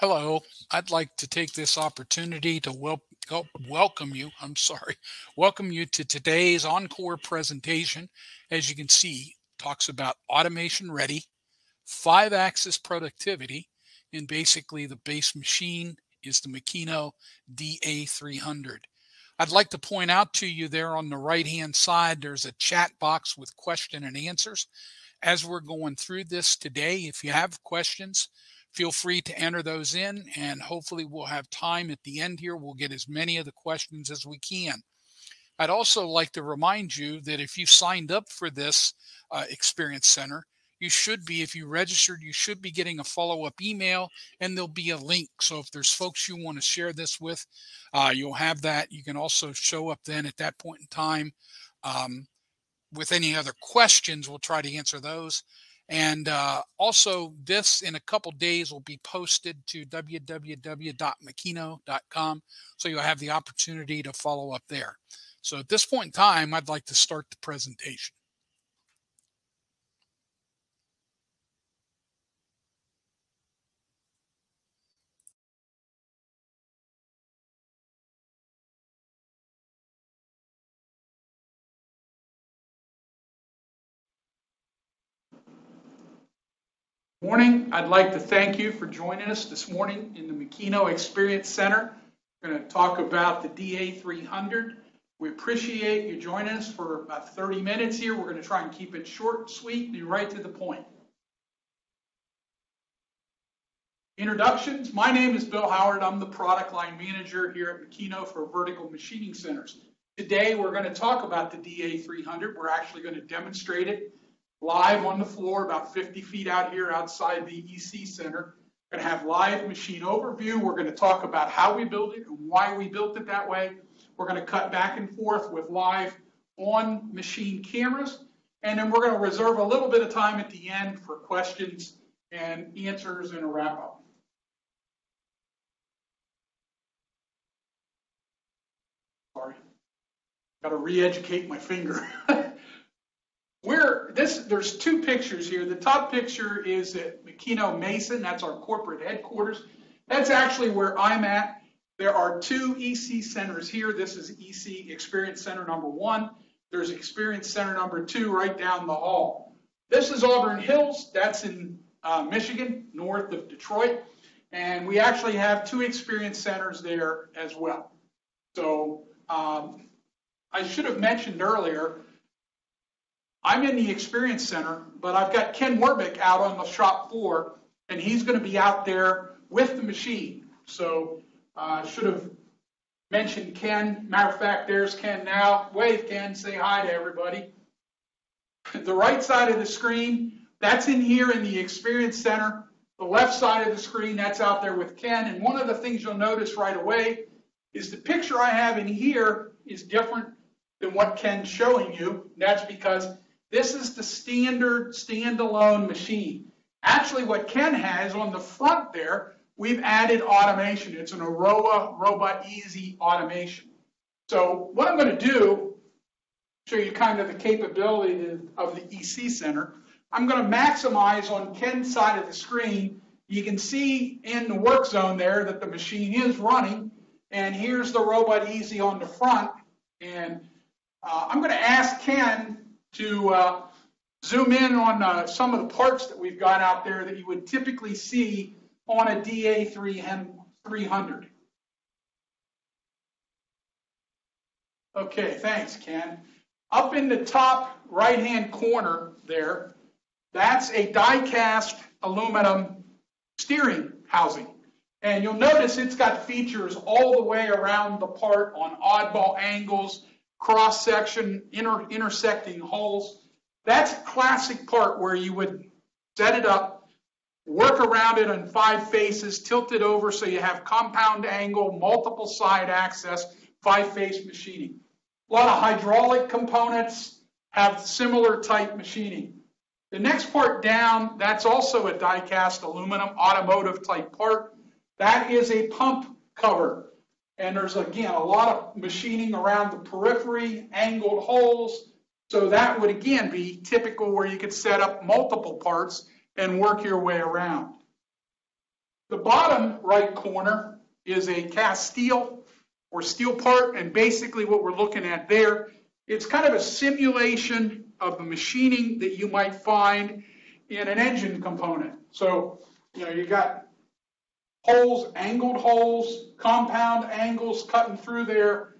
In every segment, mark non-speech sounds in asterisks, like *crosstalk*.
Hello, I'd like to take this opportunity to wel- welcome you. I'm sorry, welcome you to today's encore presentation. As you can see, talks about automation ready, five axis productivity, and basically the base machine is the Makino DA300. I'd like to point out to you there on the right hand side, there's a chat box with question and answers. As we're going through this today, if you have questions, feel free to enter those in and hopefully we'll have time at the end here. We'll get as many of the questions as we can. I'd also like to remind you that if you signed up for this uh, Experience Center, you should be, if you registered, you should be getting a follow up email and there'll be a link. So if there's folks you want to share this with, uh, you'll have that. You can also show up then at that point in time um, with any other questions. We'll try to answer those. And uh, also, this in a couple days will be posted to www.makino.com. So you'll have the opportunity to follow up there. So at this point in time, I'd like to start the presentation. Morning. I'd like to thank you for joining us this morning in the Makino Experience Center. We're going to talk about the DA300. We appreciate you joining us for about 30 minutes here. We're going to try and keep it short, sweet, and right to the point. Introductions. My name is Bill Howard. I'm the product line manager here at Makino for Vertical Machining Centers. Today, we're going to talk about the DA300. We're actually going to demonstrate it live on the floor about 50 feet out here outside the EC Center. We're going to have live machine overview. We're going to talk about how we built it and why we built it that way. We're going to cut back and forth with live on machine cameras. And then we're going to reserve a little bit of time at the end for questions and answers and a wrap up. Sorry. Got to re-educate my finger. *laughs* We're this. There's two pictures here. The top picture is at Makino Mason. That's our corporate headquarters. That's actually where I'm at. There are two EC centers here. This is EC Experience Center number one. There's Experience Center number two right down the hall. This is Auburn Hills. That's in uh, Michigan, north of Detroit. And we actually have two experience centers there as well. So um, I should have mentioned earlier, I'm in the Experience Center, but I've got Ken Warbick out on the shop floor, and he's going to be out there with the machine. So I uh, should have mentioned Ken. Matter of fact, there's Ken now. Wave, Ken. Say hi to everybody. *laughs* The right side of the screen, that's in here in the Experience Center. The left side of the screen, that's out there with Ken. And one of the things you'll notice right away is the picture I have in here is different than what Ken's showing you. That's because this is the standard standalone machine. Actually, what Ken has on the front there, we've added automation. It's an Erowa Robot Easy automation. So what I'm going to do, show you kind of the capability of the EC Center. I'm going to maximize on Ken's side of the screen. You can see in the work zone there that the machine is running. And here's the Robot Easy on the front. And uh, I'm going to ask Ken to uh, zoom in on uh, some of the parts that we've got out there that you would typically see on a DA300. Okay, thanks, Ken. Up in the top right-hand corner there, that's a die-cast aluminum steering housing. And you'll notice it's got features all the way around the part on oddball angles, cross section, inter, intersecting holes. That's a classic part where you would set it up, work around it on five faces, tilt it over so you have compound angle, multiple side access, five face machining. A lot of hydraulic components have similar type machining. The next part down, that's also a die cast aluminum automotive type part. That is a pump cover. And there's again a lot of machining around the periphery, angled holes. So that would again be typical where you could set up multiple parts and work your way around. The bottom right corner is a cast steel or steel part, and basically what we're looking at there, it's kind of a simulation of the machining that you might find in an engine component. So, you know, you got holes, angled holes, compound angles cutting through there,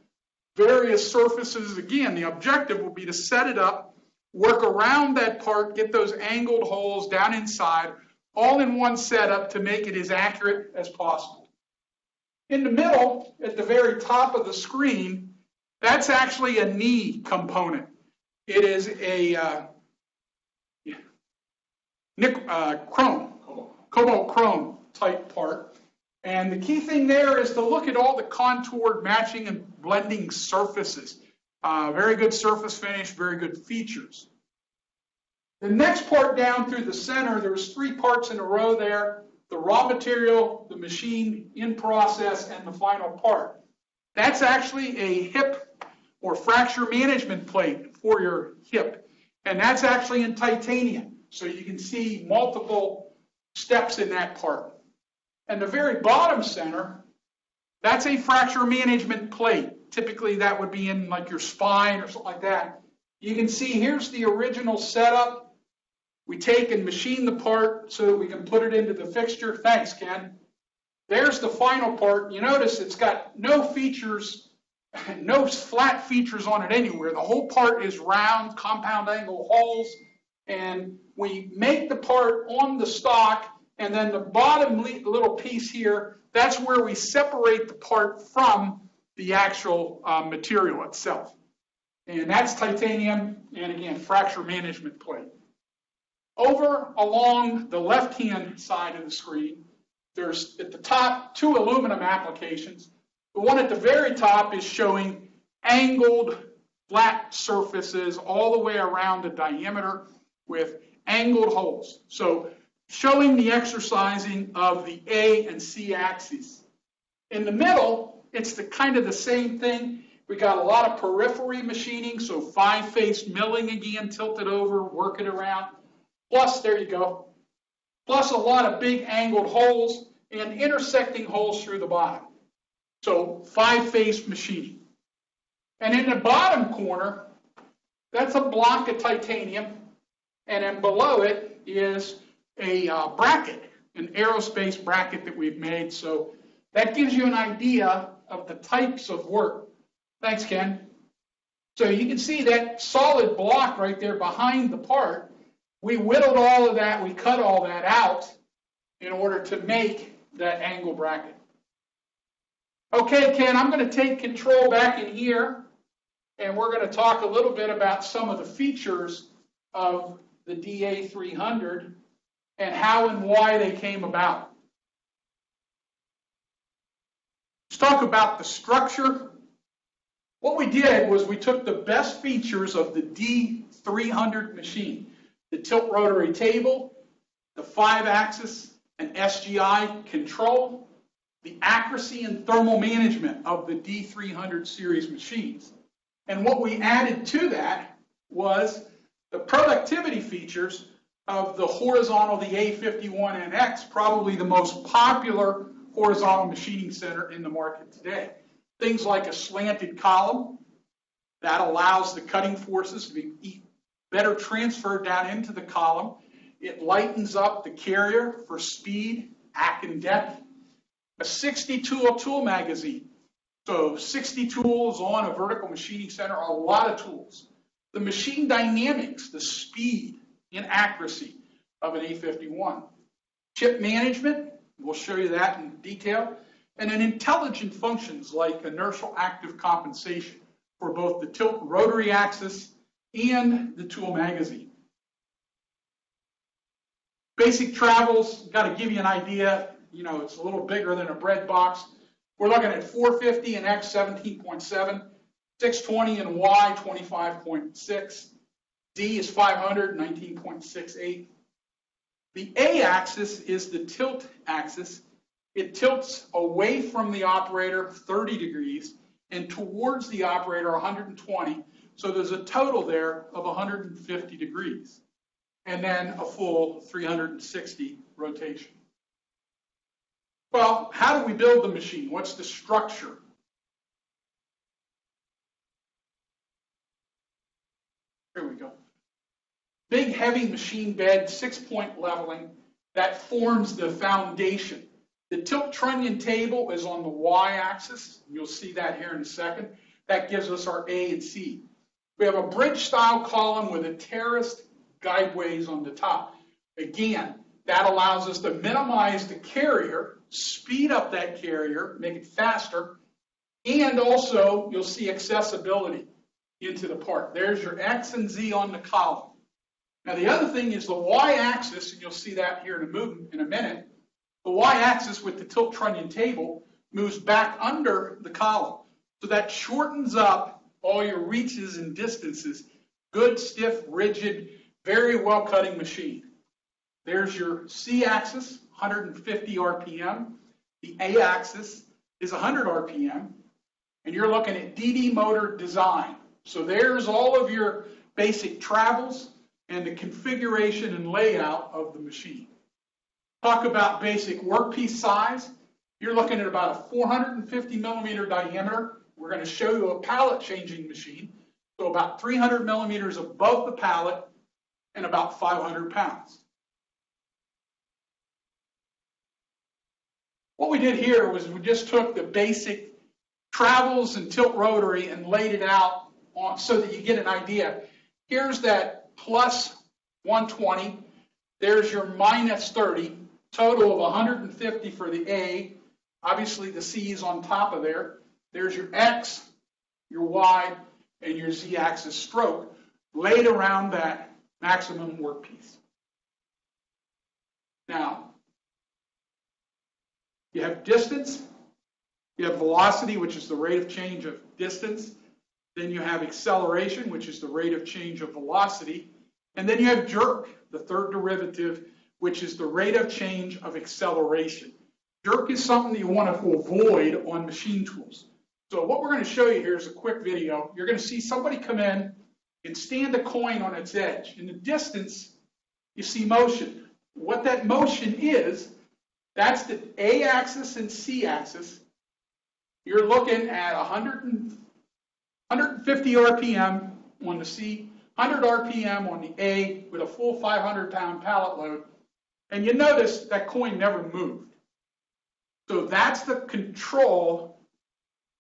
various surfaces. Again, the objective will be to set it up, work around that part, get those angled holes down inside, all in one setup to make it as accurate as possible. In the middle, at the very top of the screen, that's actually a knee component. It is a uh, uh, chrome, cobalt chrome type part. And the key thing there is to look at all the contoured matching and blending surfaces. Uh, very good surface finish, very good features. The next part down through the center, there's three parts in a row there. The raw material, the machine in process, and the final part. That's actually a hip or fracture management plate for your hip. And that's actually in titanium. So you can see multiple steps in that part. And the very bottom center, that's a fracture management plate. Typically that would be in like your spine or something like that. You can see here's the original setup. We take and machine the part so that we can put it into the fixture. Thanks, Ken. There's the final part. You notice it's got no features, *laughs* no flat features on it anywhere. The whole part is round, compound angle holes, and we make the part on the stock and then the bottom little piece here, that's where we separate the part from the actual uh, material itself. And that's titanium, and again, fracture management plate. Over along the left-hand side of the screen, there's at the top two aluminum applications. The one at the very top is showing angled flat surfaces all the way around the diameter with angled holes. So showing the exercising of the A and C axes. In the middle, it's the kind of the same thing. We got a lot of periphery machining, so five-face milling again, tilted over, work it around. Plus, there you go. Plus a lot of big angled holes and intersecting holes through the bottom. So five-face machining. And in the bottom corner, that's a block of titanium, and then below it is a uh, bracket, an aerospace bracket that we've made. So that gives you an idea of the types of work. Thanks, Ken. So you can see that solid block right there behind the part. We whittled all of that, we cut all that out in order to make that angle bracket. Okay, Ken, I'm going to take control back in here, and we're going to talk a little bit about some of the features of the DA300 and how and why they came about. Let's talk about the structure. What we did was we took the best features of the D300 machine, the tilt rotary table, the five axis and SGI control, the accuracy and thermal management of the D300 series machines. And what we added to that was the productivity features of the horizontal, the A51NX, probably the most popular horizontal machining center in the market today. Things like a slanted column that allows the cutting forces to be better transferred down into the column. It lightens up the carrier for speed, hack, and depth. A 60 tool tool magazine. So 60 tools on a vertical machining center, a lot of tools. The machine dynamics, the speed, inaccuracy of an A51. Chip management, we'll show you that in detail, and then intelligent functions like inertial active compensation for both the tilt rotary axis and the tool magazine. Basic travels, got to give you an idea, you know, it's a little bigger than a bread box. We're looking at 450 and X 17.7, 620 and Y 25.6, D is 500, 19.68. The A axis is the tilt axis. it tilts away from the operator 30 degrees and towards the operator 120. So there's a total there of 150 degrees. And then a full 360 rotation. Well, how do we build the machine? What's the structure? Here we go. Big heavy machine bed, six point leveling, that forms the foundation. The tilt trunnion table is on the y-axis. You'll see that here in a second. That gives us our A and C. We have a bridge style column with a terraced guideways on the top. Again, that allows us to minimize the carrier, speed up that carrier, make it faster, and also you'll see accessibility into the part. There's your X and Z on the column. Now the other thing is the y-axis, and you'll see that here in a, move, in a minute, the y-axis with the tilt trunnion table moves back under the column. So that shortens up all your reaches and distances. Good, stiff, rigid, very well cutting machine. There's your C axis, 150 RPM. The A axis is 100 RPM. And you're looking at DD motor design. So there's all of your basic travels and the configuration and layout of the machine. Talk about basic workpiece size. You're looking at about a 450 millimeter diameter. We're going to show you a pallet changing machine. So about 300 millimeters above the pallet and about 500 pounds. What we did here was we just took the basic travels and tilt rotary and laid it out on, so that you get an idea. Here's that plus 120. There's your minus 30 total of 150 for the A. Obviously, the C is on top of there. There's your X, your Y, and your Z axis stroke laid around that maximum workpiece. Now, you have distance, you have velocity, which is the rate of change of distance, then you have acceleration, which is the rate of change of velocity, and then you have jerk, the third derivative, which is the rate of change of acceleration. Jerk is something that you want to avoid on machine tools. So what we're going to show you here is a quick video. You're going to see somebody come in and stand a coin on its edge. In the distance, you see motion. What that motion is, that's the A axis and C axis. You're looking at 100 and, 150 RPM on the C, 100 RPM on the A with a full 500 pound pallet load. And you notice that coin never moved. So that's the control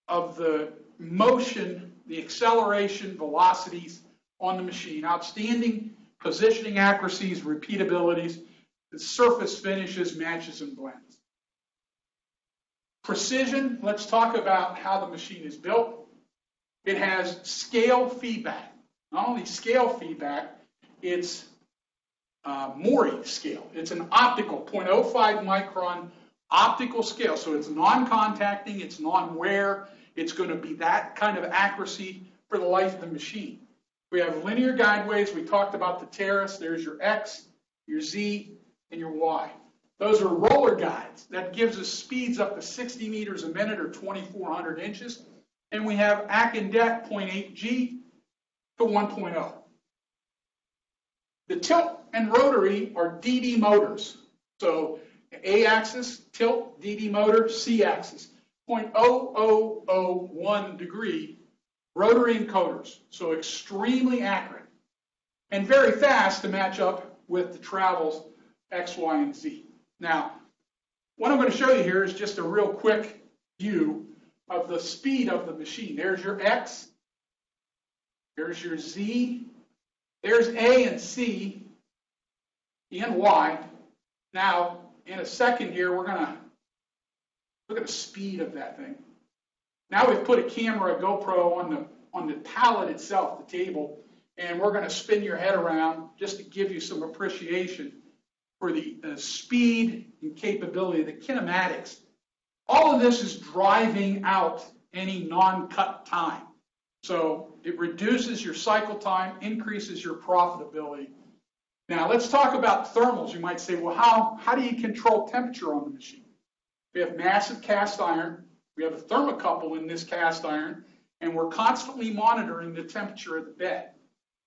of the motion, the acceleration, velocities on the machine. Outstanding positioning accuracies, repeatabilities, the surface finishes, matches, and blends. Precision, let's talk about how the machine is built. It has scale feedback. Not only scale feedback, it's uh, Mori scale. It's an optical 0.05 micron optical scale. So it's non-contacting, it's non-wear. It's going to be that kind of accuracy for the life of the machine. We have linear guideways. We talked about the terrace. There's your X, your Z, and your Y. Those are roller guides. That gives us speeds up to 60 meters a minute or 2,400 inches. And we have ACK and DEC 0.8G to 1.0. The tilt and rotary are DD motors. So A axis, tilt, DD motor, C axis. 0.0001 degree rotary encoders. So extremely accurate and very fast to match up with the travels X, Y, and Z. Now, what I'm going to show you here is just a real quick view of the speed of the machine. There's your X, there's your Z, there's A and C, and Y. Now, in a second here, we're going to look at the speed of that thing. Now we've put a camera, a GoPro on the on the pallet itself, the table, and we're going to spin your head around just to give you some appreciation for the uh, speed and capability, the kinematics. All of this is driving out any non-cut time. So it reduces your cycle time, increases your profitability. Now let's talk about thermals. You might say, well, how, how do you control temperature on the machine? We have massive cast iron. We have a thermocouple in this cast iron, and we're constantly monitoring the temperature of the bed.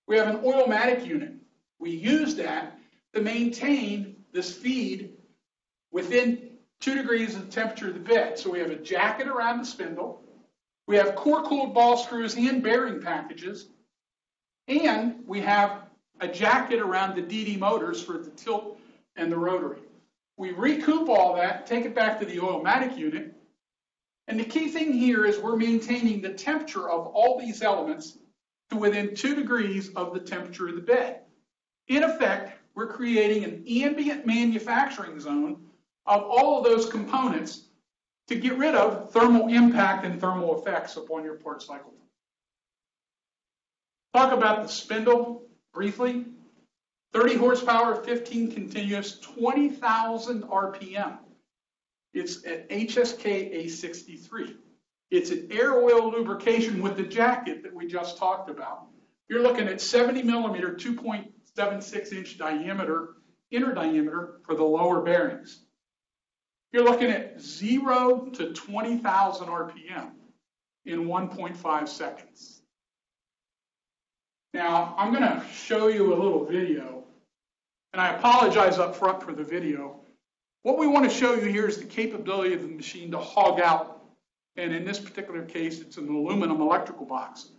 We have an oilmatic unit. We use that to maintain this feed within two degrees of the temperature of the bed. So we have a jacket around the spindle. We have core cooled ball screws and bearing packages. And we have a jacket around the DD motors for the tilt and the rotary. We recoup all that, take it back to the oilmatic unit. And the key thing here is we're maintaining the temperature of all these elements to within two degrees of the temperature of the bed. In effect, we're creating an ambient manufacturing zone of all of those components to get rid of thermal impact and thermal effects upon your part cycle. Talk about the spindle briefly. 30 horsepower, 15 continuous, 20,000 RPM. It's an HSK A63. It's an air oil lubrication with the jacket that we just talked about. You're looking at 70 millimeter, 2.76 inch diameter, inner diameter for the lower bearings. You're looking at zero to 20,000 RPM in 1.5 seconds. Now, I'm going to show you a little video, and I apologize up front for the video. What we want to show you here is the capability of the machine to hog out, and in this particular case, it's an aluminum electrical box.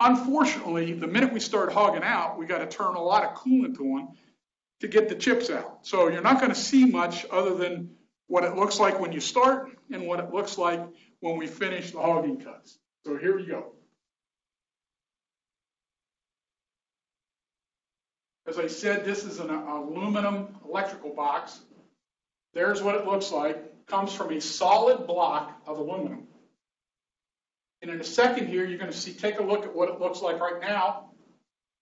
Unfortunately, the minute we start hogging out, we got to turn a lot of coolant on to get the chips out. So you're not going to see much other than what it looks like when you start and what it looks like when we finish the hogging cuts. So here we go. As I said, this is an aluminum electrical box. There's what it looks like. Comes from a solid block of aluminum. And in a second here, you're going to see, take a look at what it looks like right now.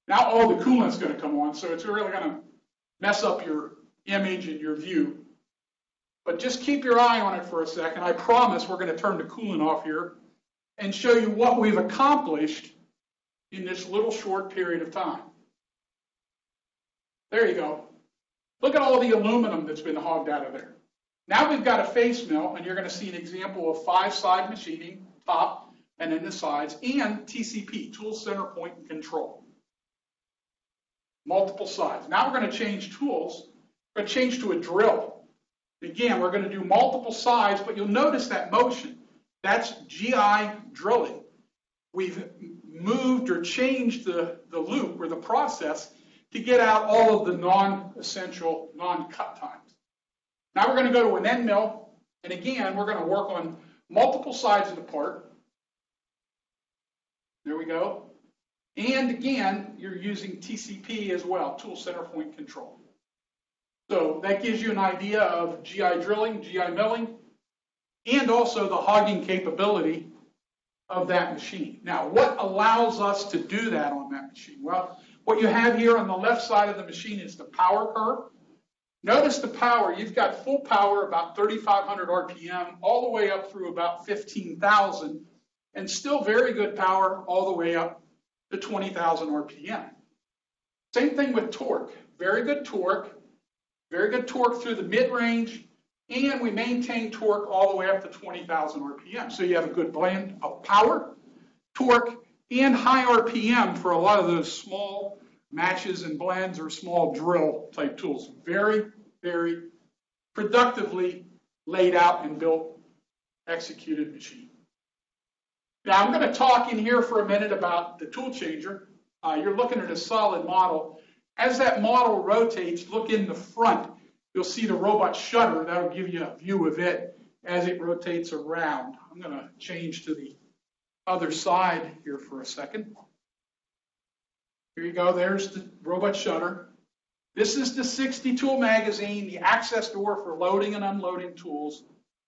Now all the coolant's going to come on, so it's really going to mess up your image and your view. But just keep your eye on it for a second. I promise we're going to turn the coolant off here and show you what we've accomplished in this little short period of time. There you go. Look at all the aluminum that's been hogged out of there. Now we've got a face mill, and you're going to see an example of five-side machining, top and then the sides, and TCP, tool center point and control. Multiple sides. Now we're going to change tools. We're going to change to a drill. Again, we're going to do multiple sides, but you'll notice that motion. That's GI drilling. We've moved or changed the, the loop or the process to get out all of the non-essential, non-cut times. Now we're going to go to an end mill, and again, we're going to work on multiple sides of the part. There we go. And again, you're using TCP as well, Tool Center Point Control. So that gives you an idea of GI drilling, GI milling, and also the hogging capability of that machine. Now, what allows us to do that on that machine? Well, what you have here on the left side of the machine is the power curve. Notice the power, you've got full power about 3,500 RPM all the way up through about 15,000 and still very good power all the way up to 20,000 RPM. Same thing with torque, very good torque, very good torque through the mid-range, and we maintain torque all the way up to 20,000 RPM. So you have a good blend of power, torque, and high RPM for a lot of those small matches and blends or small drill type tools. Very, very productively laid out and built, executed machine. Now I'm going to talk in here for a minute about the tool changer. Uh, you're looking at a solid model. As that model rotates, look in the front. You'll see the robot shutter. That'll give you a view of it as it rotates around. I'm going to change to the other side here for a second. Here you go. There's the robot shutter. This is the 60 tool magazine, the access door for loading and unloading tools,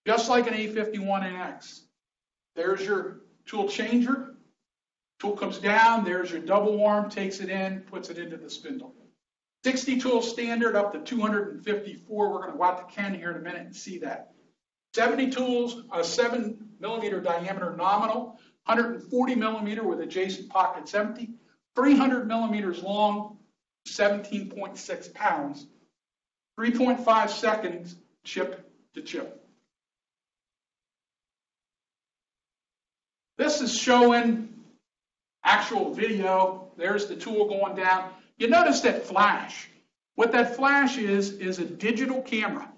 just like an A51NX. There's your tool changer. Tool comes down, there's your double arm, takes it in, puts it into the spindle. 60 tool standard up to 254. We're going to go out to Ken here in a minute and see that. 70 tools, a 7 millimeter diameter nominal, 140 millimeter with adjacent pockets empty, 300 millimeters long, 17.6 pounds, 3.5 seconds chip to chip. This is showing actual video. There's the tool going down. You notice that flash. What that flash is, is a digital camera.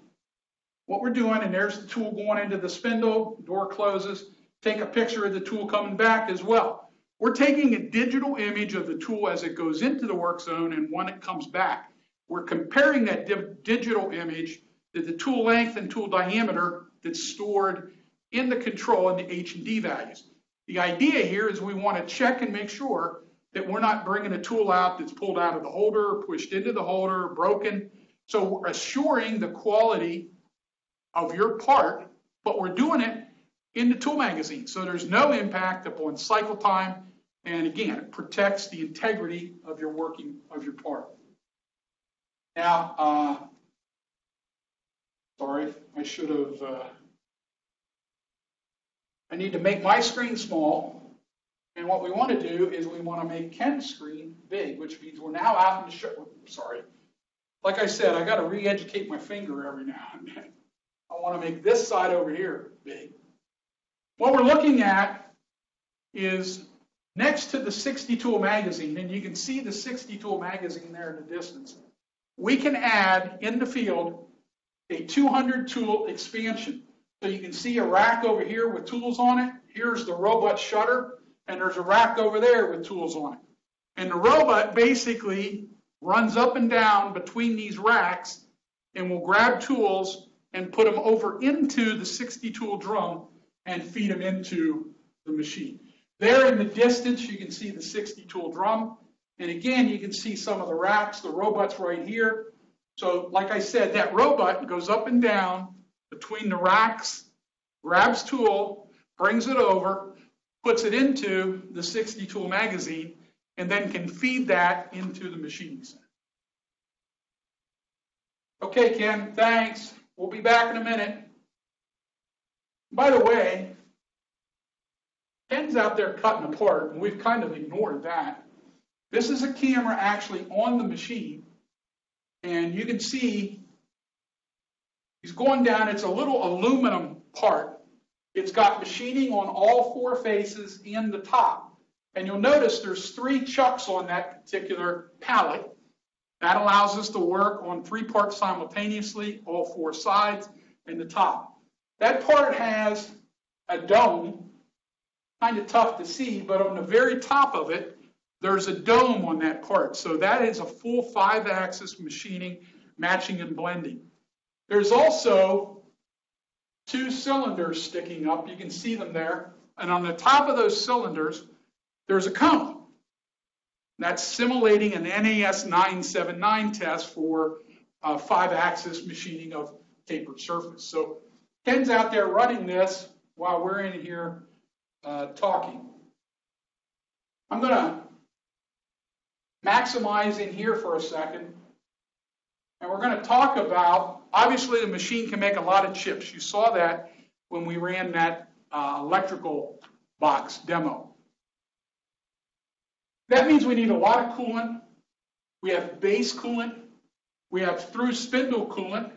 What we're doing, and there's the tool going into the spindle, door closes, take a picture of the tool coming back as well. We're taking a digital image of the tool as it goes into the work zone and when it comes back. We're comparing that di digital image to the tool length and tool diameter that's stored in the control in the H&D values. The idea here is we want to check and make sure that we're not bringing a tool out that's pulled out of the holder, pushed into the holder, broken. So we're assuring the quality of your part, but we're doing it in the tool magazine. So there's no impact upon cycle time. And again, it protects the integrity of your working of your part. Now, uh, sorry, I should have, uh, I need to make my screen small. And what we want to do is we want to make Ken's screen big, which means we're now out in the show. Sorry. Like I said, I got to re-educate my finger every now and then. I want to make this side over here big. What we're looking at is next to the 60 tool magazine, and you can see the 60 tool magazine there in the distance, we can add in the field a 200 tool expansion. So you can see a rack over here with tools on it. Here's the robot shutter, and there's a rack over there with tools on it. And the robot basically runs up and down between these racks and will grab tools and put them over into the 60 tool drum and feed them into the machine. There in the distance, you can see the 60 tool drum. And again, you can see some of the racks. The robot's right here. So like I said, that robot goes up and down between the racks, grabs tool, brings it over, puts it into the 60 tool magazine, and then can feed that into the machine center. Okay, Ken, thanks. We'll be back in a minute. By the way, Ken's out there cutting apart, and we've kind of ignored that. This is a camera actually on the machine, and you can see he's going down. It's a little aluminum part. It's got machining on all four faces in the top. And you'll notice there's three chucks on that particular pallet. That allows us to work on three parts simultaneously, all four sides and the top. That part has a dome, kind of tough to see, but on the very top of it, there's a dome on that part. So that is a full five axis machining, matching and blending. There's also two cylinders sticking up. You can see them there. And on the top of those cylinders, there's a cone. That's simulating an NAS 979 test for uh, five-axis machining of tapered surface. So Ken's out there running this while we're in here uh, talking. I'm going to maximize in here for a second. And we're going to talk about, obviously the machine can make a lot of chips. You saw that when we ran that uh, electrical box demo. That means we need a lot of coolant. We have base coolant. We have through spindle coolant.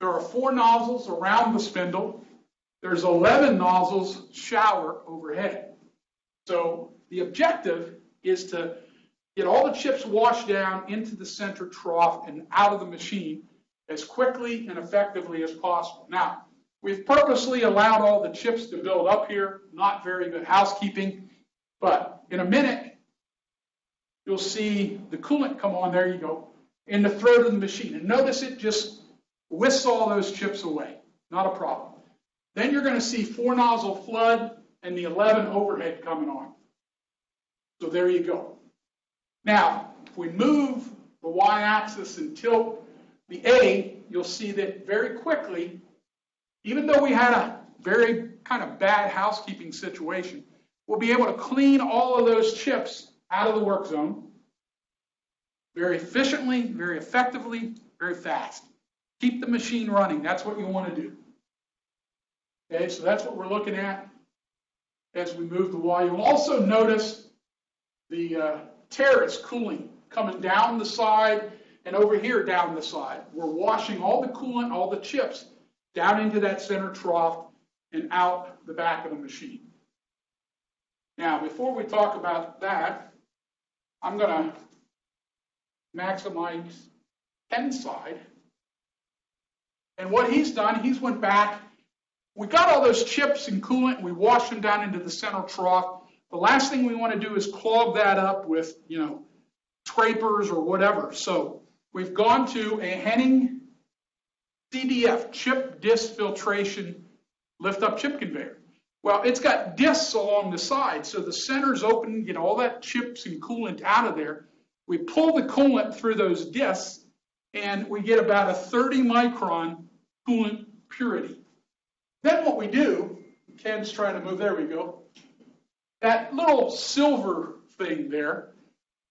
There are four nozzles around the spindle. There's 11 nozzles shower overhead. So the objective is to get all the chips washed down into the center trough and out of the machine as quickly and effectively as possible. Now, we've purposely allowed all the chips to build up here, not very good housekeeping, but in a minute, you'll see the coolant come on, there you go, in the throat of the machine. And notice it just whisks all those chips away, not a problem. Then you're going to see four nozzle flood and the 11 overhead coming on. So there you go. Now, if we move the y-axis and tilt the A, you'll see that very quickly, even though we had a very kind of bad housekeeping situation, we'll be able to clean all of those chips out of the work zone very efficiently, very effectively, very fast. Keep the machine running. That's what you want to do. Okay, so that's what we're looking at as we move the wall. You'll also notice the uh, terrace cooling coming down the side and over here down the side. We're washing all the coolant, all the chips down into that center trough and out the back of the machine. Now, before we talk about that, I'm gonna maximize Ken's side. And what he's done, he's went back, we got all those chips and coolant, we washed them down into the center trough. The last thing we want to do is clog that up with, you know, scrapers or whatever. So we've gone to a Hennig CDF, chip disc filtration lift up chip conveyor. Well, it's got discs along the side, so the center's open, get all that chips and coolant out of there. We pull the coolant through those discs, and we get about a 30 micron coolant purity. Then what we do, Ken's trying to move, there we go. That little silver thing there,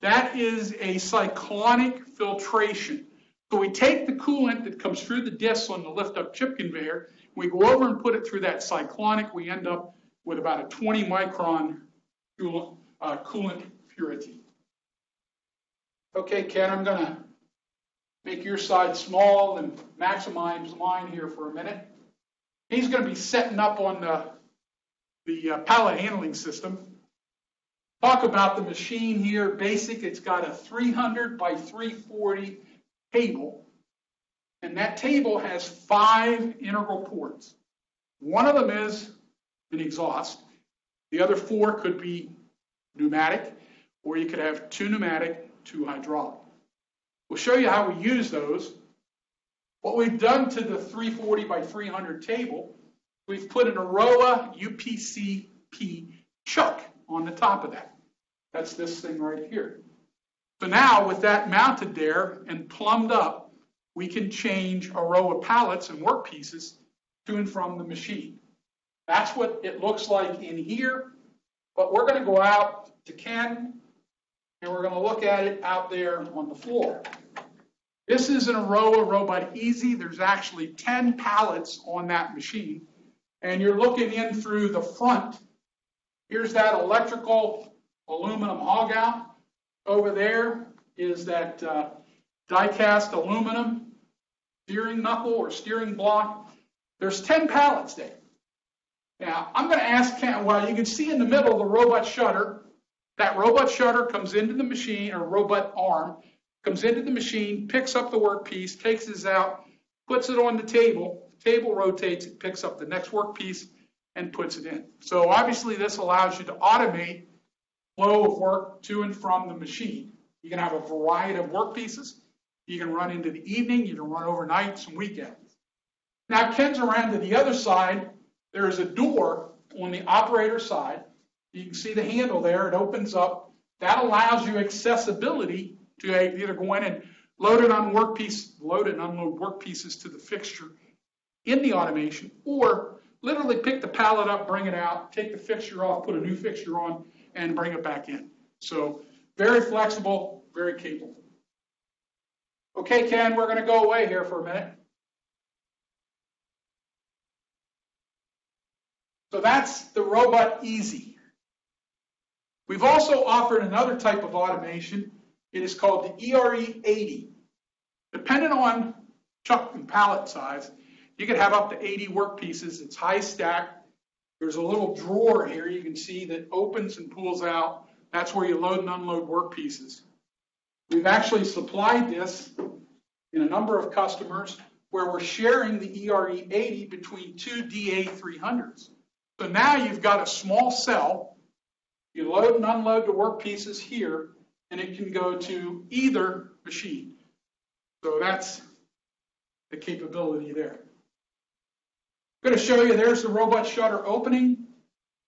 that is a cyclonic filtration. So we take the coolant that comes through the disc on the lift up chip conveyor, we go over and put it through that cyclonic, we end up with about a 20 micron coolant, uh, coolant purity. Okay, Ken, I'm gonna make your side small and maximize mine here for a minute. He's gonna be setting up on the, the uh, pallet handling system. Talk about the machine here, basic, it's got a 300 by 340 table. And that table has five integral ports. One of them is an exhaust. The other four could be pneumatic, or you could have two pneumatic, two hydraulic. We'll show you how we use those. What we've done to the 340 by 300 table, we've put an Erowa UPCP chuck on the top of that. That's this thing right here. So now with that mounted there and plumbed up, we can change Erowa pallets and work pieces to and from the machine. That's what it looks like in here, but we're going to go out to Ken and we're going to look at it out there on the floor. This is an Erowa Robot Easy. There's actually 10 pallets on that machine. And you're looking in through the front. Here's that electrical aluminum hog out. Over there is that uh, die-cast aluminum steering knuckle or steering block. There's 10 pallets there. Now, I'm going to ask Ken, well, you can see in the middle the robot shutter. That robot shutter comes into the machine, or robot arm, comes into the machine, picks up the workpiece, takes this out, puts it on the table. Table rotates, it picks up the next workpiece, and puts it in. So obviously this allows you to automate flow of work to and from the machine. You can have a variety of work pieces. You can run into the evening, you can run overnight, some weekends. Now Ken's around to the other side. There is a door on the operator side. You can see the handle there. It opens up. That allows you accessibility to either go in and load and unload piece, load and unload work pieces to the fixture in the automation, or literally pick the pallet up, bring it out, take the fixture off, put a new fixture on, and bring it back in. So very flexible, very capable. Okay, Ken, we're going to go away here for a minute. So that's the Robot Easy. We've also offered another type of automation. It is called the ERE 80. Depending on chuck and pallet size, you could have up to 80 work pieces. It's high stack. There's a little drawer here you can see that opens and pulls out. That's where you load and unload work pieces. We've actually supplied this in a number of customers where we're sharing the ERE 80 between two DA 300s. So now you've got a small cell. You load and unload the work pieces here, and it can go to either machine. So that's the capability there. I'm going to show you, there's the robot shutter opening.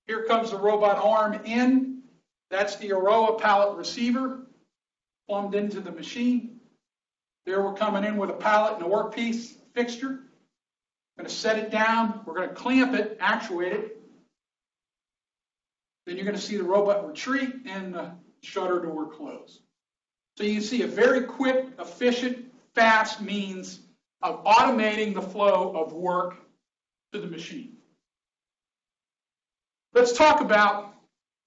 Here comes the robot arm in. That's the Erowa pallet receiver plumbed into the machine. There we're coming in with a pallet and a workpiece fixture. Going to set it down. We're going to clamp it, actuate it. Then you're going to see the robot retreat and the shutter door close. So you see a very quick, efficient, fast means of automating the flow of work to the machine. Let's talk about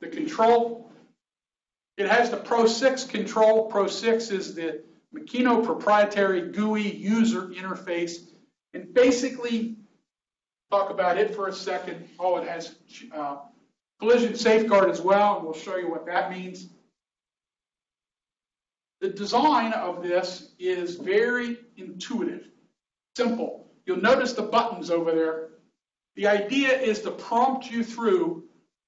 the control. It has the Pro 6 control. Pro 6 is the Makino proprietary GUI user interface. And basically, talk about it for a second. Oh, it has uh, collision safeguard as well, and we'll show you what that means. The design of this is very intuitive, simple. You'll notice the buttons over there. The idea is to prompt you through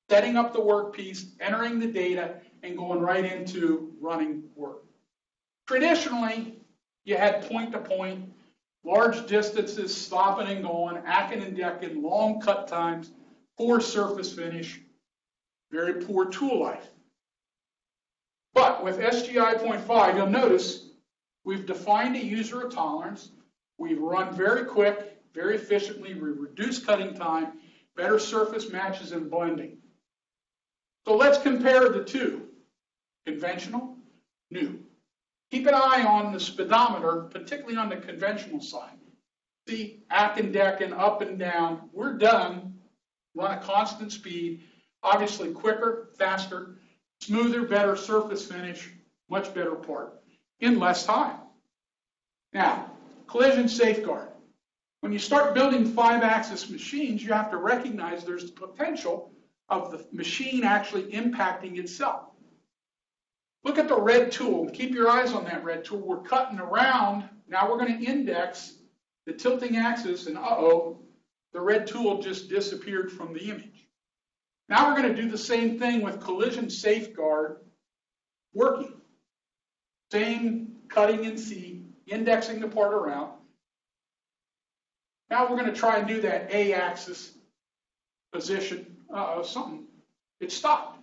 setting up the workpiece, entering the data, and going right into running work. Traditionally, you had point to point, large distances, stopping and going, acking and decking, long cut times, poor surface finish, very poor tool life. But with SGI 0.5, you'll notice we've defined a user of tolerance. We've run very quick, very efficiently. We reduce cutting time, better surface matches and blending. So let's compare the two, conventional, new. Keep an eye on the speedometer, particularly on the conventional side. See, ack and deck and up and down. We're done. Run a constant speed, obviously quicker, faster, smoother, better surface finish, much better part in less time. Now, collision safeguard. When you start building five-axis machines, you have to recognize there's the potential of the machine actually impacting itself. Look at the red tool. Keep your eyes on that red tool. We're cutting around. Now we're going to index the tilting axis, and uh-oh, the red tool just disappeared from the image. Now we're going to do the same thing with collision safeguard working. Same cutting and C, indexing the part around. Now we're going to try and do that A-axis position. Uh-oh, something. It stopped.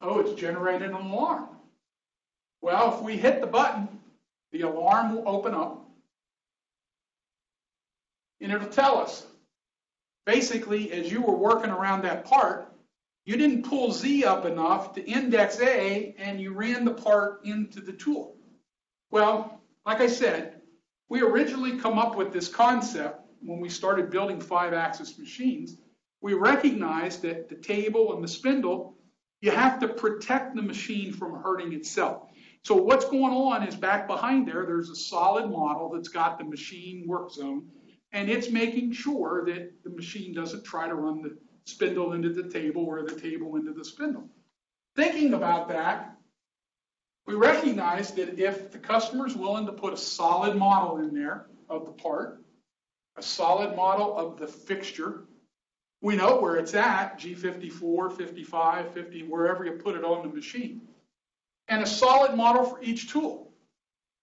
Oh, it's generated an alarm. Well, if we hit the button, the alarm will open up and it'll tell us. Basically, as you were working around that part, you didn't pull Z up enough to index A and you ran the part into the tool. Well, like I said, we originally come up with this concept when we started building five axis machines. We recognized that the table and the spindle you have to protect the machine from hurting itself. So what's going on is back behind there, there's a solid model that's got the machine work zone, and it's making sure that the machine doesn't try to run the spindle into the table or the table into the spindle. Thinking about that, we recognize that if the customer is willing to put a solid model in there of the part, a solid model of the fixture, we know where it's at, G54, 55, 50, wherever you put it on the machine. And a solid model for each tool.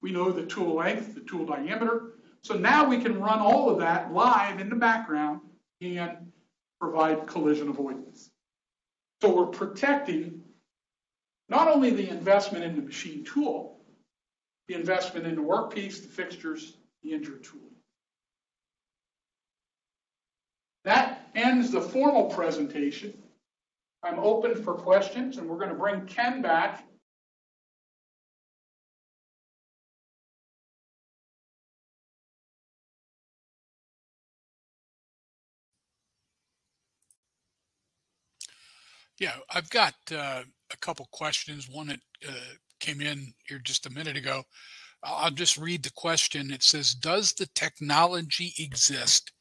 We know the tool length, the tool diameter. So now we can run all of that live in the background and provide collision avoidance. So we're protecting not only the investment in the machine tool, the investment in the workpiece, the fixtures, the injured tool. That ends the formal presentation. I'm open for questions, and we're going to bring Ken back. Yeah, I've got uh, a couple questions. One that uh, came in here just a minute ago. I'll just read the question. It says, Does the technology exist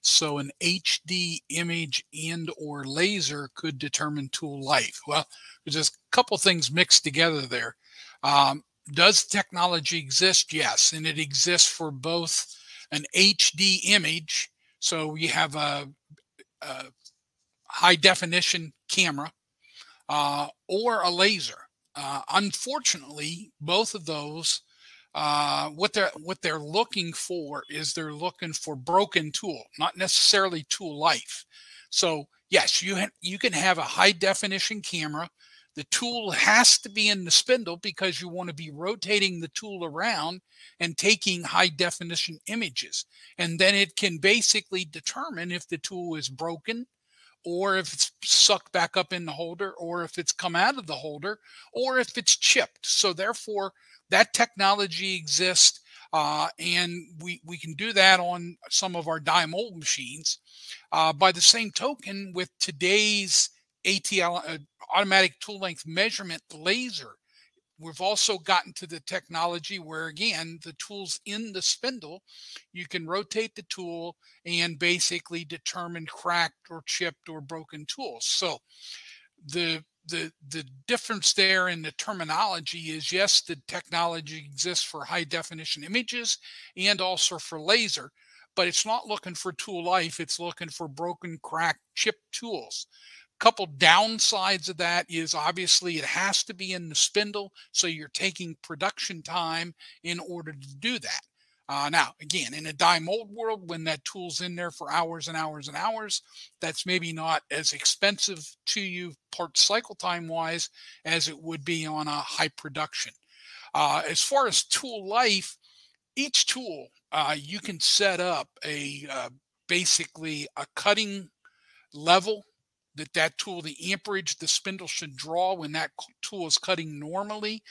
so an HD image and or laser could determine tool life. Well, there's a couple things mixed together there. Um, does technology exist? Yes, and it exists for both an HD image, so you have a, a high definition camera, uh, or a laser. Uh, unfortunately, both of those uh, what they're what they're looking for is they're looking for broken tool, not necessarily tool life. So yes, you ha- you can have a high definition camera. The tool has to be in the spindle because you want to be rotating the tool around and taking high definition images. And then it can basically determine if the tool is broken or if it's sucked back up in the holder or if it's come out of the holder or if it's chipped. So therefore, that technology exists, uh, and we we can do that on some of our die mold machines. Uh, by the same token, with today's ATL uh, automatic tool length measurement laser, we've also gotten to the technology where, again, the tools in the spindle, you can rotate the tool and basically determine cracked or chipped or broken tools. So the the the difference there in the terminology is yes, the technology exists for high definition images and also for laser, but it's not looking for tool life. It's looking for broken, cracked, chipped tools couple downsides of that is obviously it has to be in the spindle so you're taking production time in order to do that. Uh, now again in a die mold world when that tool's in there for hours and hours and hours that's maybe not as expensive to you part cycle time wise as it would be on a high production. Uh, as far as tool life each tool uh, you can set up a uh, basically a cutting level that that tool, the amperage the spindle should draw when that tool is cutting normally.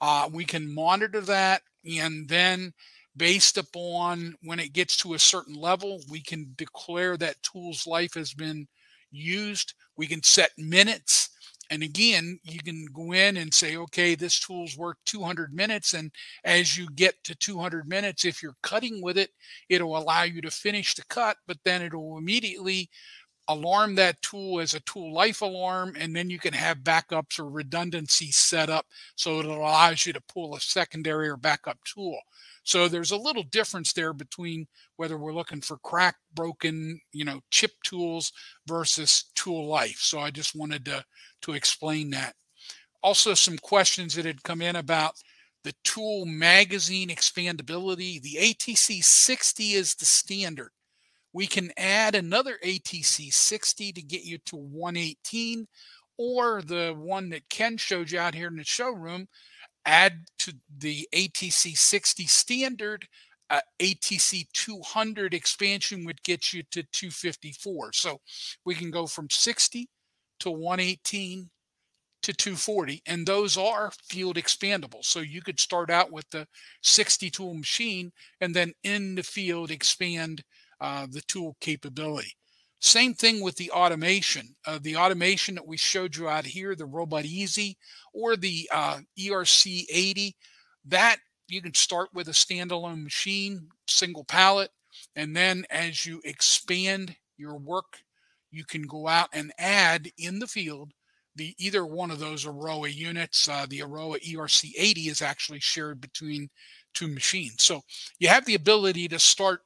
Uh, we can monitor that and then based upon when it gets to a certain level, we can declare that tool's life has been used. We can set minutes. And again, you can go in and say, okay, this tool's worked 200 minutes. And as you get to 200 minutes, if you're cutting with it, it'll allow you to finish the cut, but then it'll immediately alarm that tool as a tool life alarm, and then you can have backups or redundancy set up so it allows you to pull a secondary or backup tool. So there's a little difference there between whether we're looking for cracked, broken, you know, chip tools versus tool life. So I just wanted to, to explain that. Also, some questions that had come in about the tool magazine expandability. The ATC 60 is the standard. We can add another ATC 60 to get you to 118, or the one that Ken showed you out here in the showroom, add to the ATC 60 standard, uh, ATC 200 expansion would get you to 254. So we can go from 60 to 118 to 240 and those are field expandable so you could start out with the 60 tool machine and then in the field expand uh, the tool capability. Same thing with the automation. Uh, the automation that we showed you out here, the Robot Easy or the uh, ERC 80, that you can start with a standalone machine, single pallet, and then as you expand your work, you can go out and add in the field the either one of those Erowa units. Uh, the Erowa ERC 80 is actually shared between two machines. So you have the ability to start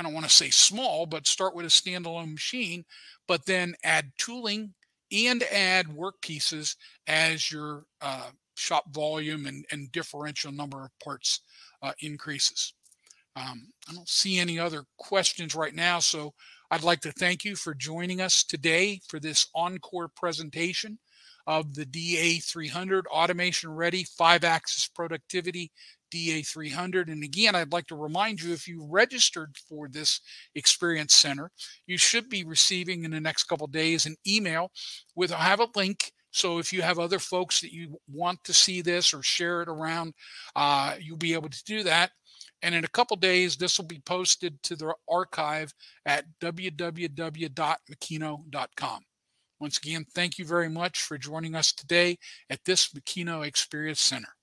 I don't want to say small, but start with a standalone machine, but then add tooling and add work pieces as your uh, shop volume and, and, differential number of parts uh, increases. Um, I don't see any other questions right now, so I'd like to thank you for joining us today for this encore presentation of the DA300 Automation Ready 5-Axis Productivity DA300. And again, I'd like to remind you if you registered for this Experience Center, you should be receiving in the next couple days an email with I have a link. So if you have other folks that you want to see this or share it around, uh, you'll be able to do that. And in a couple days, this will be posted to the archive at www.makino.com. Once again, thank you very much for joining us today at this Makino Experience Center.